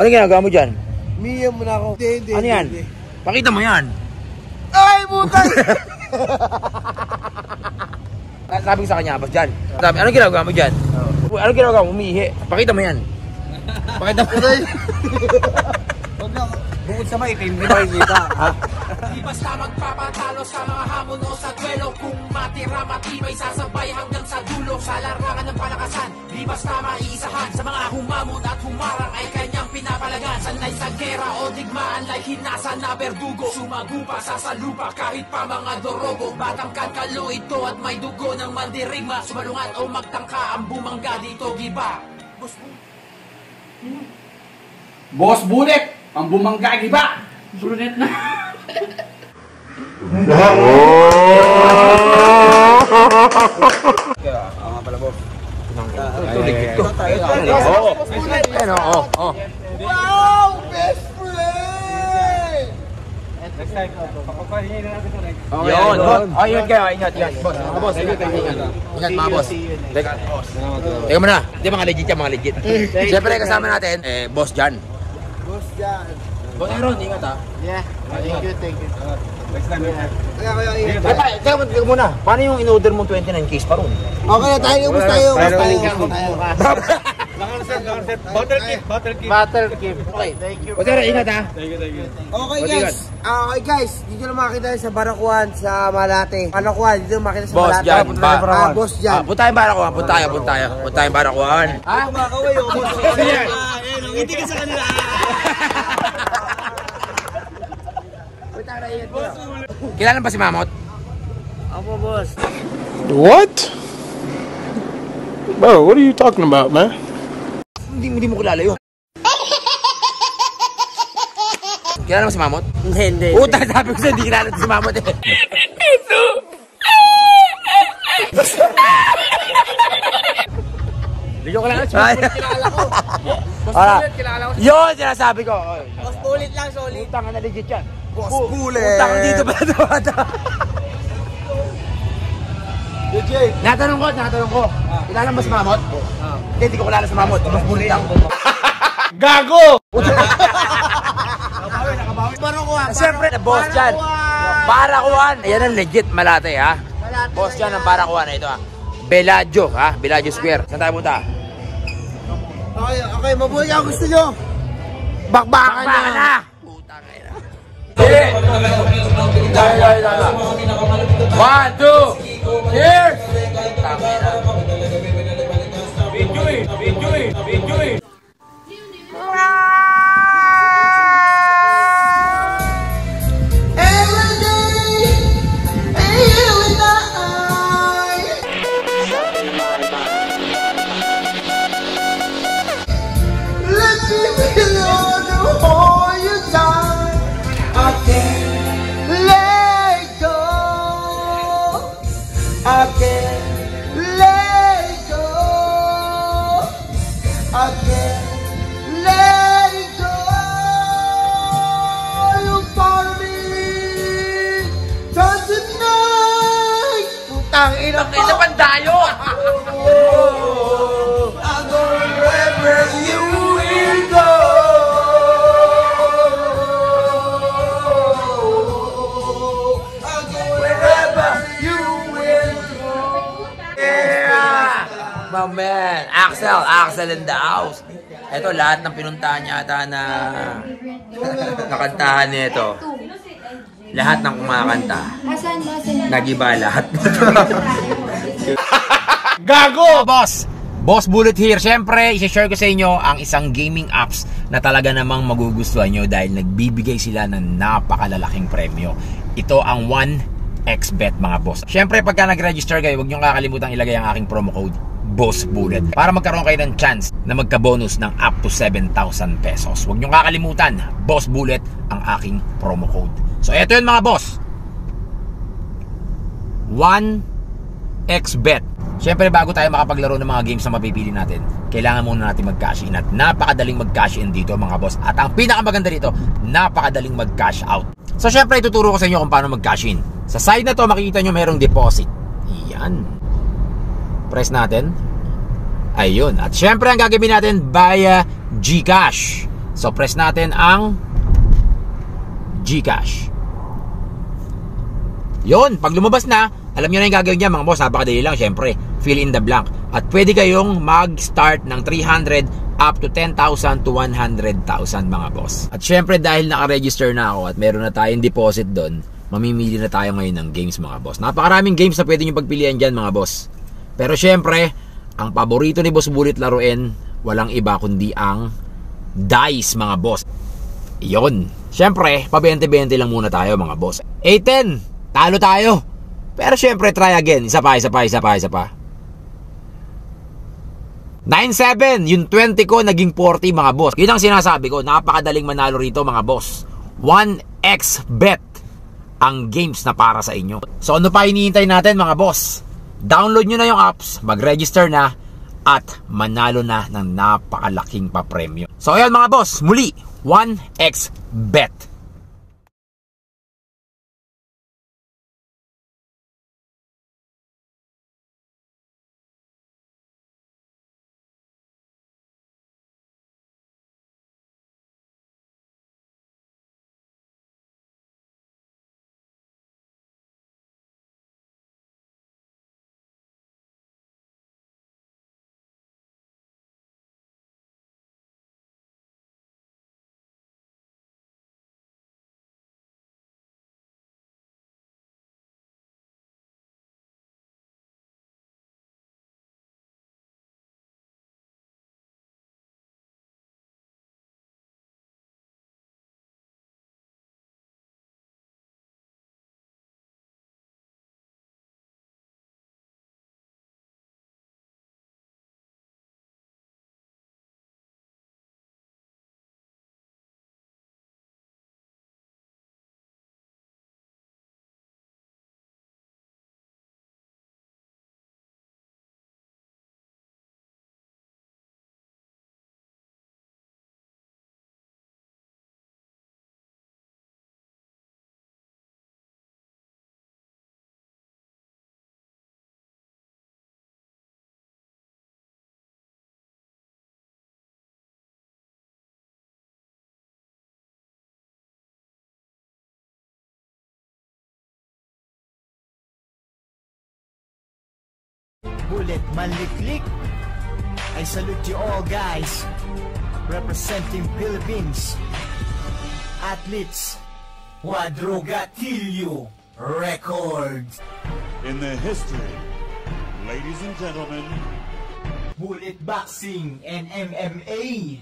Ano ginagawa mo dyan? Mia mo na ako. Hindi, hindi. Ano yan? hindi. Pakita mo yan. Ay, putay! Sabi ko sa kanya, boss dyan. Sabi, ano ginagawa mo dyan? Ano ginagawa mo? Umihi. Pakita mo yan. Pakita mo. Huwag na. Bukod sa maitim, hindi makikita. Ha? Di basta magpapatalo sa mga hamon o sa duelo Kung matira matibay sasabay hanggang sa dulo Sa larangan ng palakasan, di basta maiisahan Sa mga humamon at humarang ay kanyang Gera o digmaan like hinasa na berdugo Sumagupa sa salupa kahit pa mga dorogo Batang kankalo ito at may dugo ng mandirigma Sumalungat o magtangka ang bumangga dito giba Boss Bulik, ang bumangga iba. Oo. Ano, oh, oh. Wow! Yun, boss. Oh, ingat kayo, ingat, ingat. Boss, boss, ingat, ingat. Ingat mga boss. Teka, teka muna. Hindi, mga legit yan, mga legit. Siyempre, kasama natin, eh, boss Jan. Boss dyan. Boss Aaron, ingat ha. Yeah. Thank you, thank you. Kaya ingat. Eh, pa, teka, teka muna. Paano yung in-order mong 29 case pa ron? Okay na tayo, ubus tayo, ubus tayo. ubus tayo. Battle Keep. Okay, thank you. Boss Aaron, ingat ha. Okay Bodyguard. guys, Ah, okay guys, dito na makita sa Barakuan sa Malate. Barakuan, dito na makita sa Boss Malate. Jan, ba? Ah, boss Ah, Jan. punta tayong barakuan, punta tayo, punta tayo. Punta tayong barakuan. Ha? Kumakaway yung boss. Sino yan? Hindi ka sa kanila. Kilala ba si Mamot? Apo boss. What? Bro, what are you talking about, man? Hindi, hindi mo kilala yun. Kilala mo si Mamot? Hindi, hindi. Puta, sabi ko sa'yo, hindi kilala si Mamot eh. Hindi ko kilala. Ay. Wala. Yun, sinasabi ko. Boss ulit lang, solid. Putang na legit yan. Boss Bullet. Putang dito ba ito? DJ. Natanong ko, natanong ko. Kilala mo si Mamot? Hindi, hindi ko kilala si Mamot. Mas bully lang. Gago! Barakuan. Siyempre, boss dyan. Barakuan. Yan ang legit malate ha. Boss dyan ang Barakuan. Ito ha. Bellagio ha. Bellagio Square. Saan tayo punta? Okay, okay, mabuhay ako gusto nyo. Bakbakan na. Baka na! Putang ina. One, two, cheers! Putang ina. Video eh! I'll go wherever you will go. I'll go wherever you will go. Yeah! My man, Axel, Axel in the house. Ito, lahat ng pinuntahan niya ata na nakantahan nito. Lahat ng kumakanta. Nagiba lahat. Gago! Boss! Boss Bullet here. Siyempre, isi-share ko sa inyo ang isang gaming apps na talaga namang magugustuhan nyo dahil nagbibigay sila ng napakalalaking premyo. Ito ang 1xbet mga boss. Siyempre, pagka nag-register kayo, huwag nyo kakalimutan ilagay ang aking promo code Boss Bullet para magkaroon kayo ng chance na magka-bonus ng up to 7,000 pesos. Huwag nyo kakalimutan, Boss Bullet ang aking promo code. So, eto yun mga boss. 1xbet. Siyempre bago tayo makapaglaro ng mga games na mapipili natin, kailangan muna natin mag-cash in at napakadaling mag-cash in dito mga boss. At ang pinakamaganda dito, napakadaling mag-cash out. So siyempre ituturo ko sa inyo kung paano mag-cash in. Sa side na to makikita nyo merong deposit. Yan. Press natin. Ayun. At siyempre ang gagawin natin via GCash. So press natin ang GCash. Yon, pag lumabas na, alam nyo na yung gagawin niya mga boss, napakadali lang syempre. Fill in the blank. At pwede kayong mag-start ng 300 up to 10,000 to 100,000 mga boss. At syempre dahil naka-register na ako at meron na tayong deposit doon, mamimili na tayo ngayon ng games mga boss. Napakaraming games na pwede nyo pagpilian dyan mga boss. Pero syempre, ang paborito ni Boss Bullet laruin, walang iba kundi ang dice mga boss. Iyon. Syempre, pa 20-20 lang muna tayo mga boss. 8-10, talo tayo. Pero syempre, try again. Isa pa, isa pa, isa pa, isa pa. 9-7, yung 20 ko naging 40 mga boss. Yun ang sinasabi ko, napakadaling manalo rito mga boss. 1x bet ang games na para sa inyo. So ano pa hinihintay natin mga boss? Download nyo na yung apps, mag-register na, at manalo na ng napakalaking papremyo. So ayan mga boss, muli, 1x Bullet Manliklik. I salute you all guys. Representing Philippines. Athletes. Quadrogatillo Records. in the history. Ladies and gentlemen, Bullet Boxing and MMA.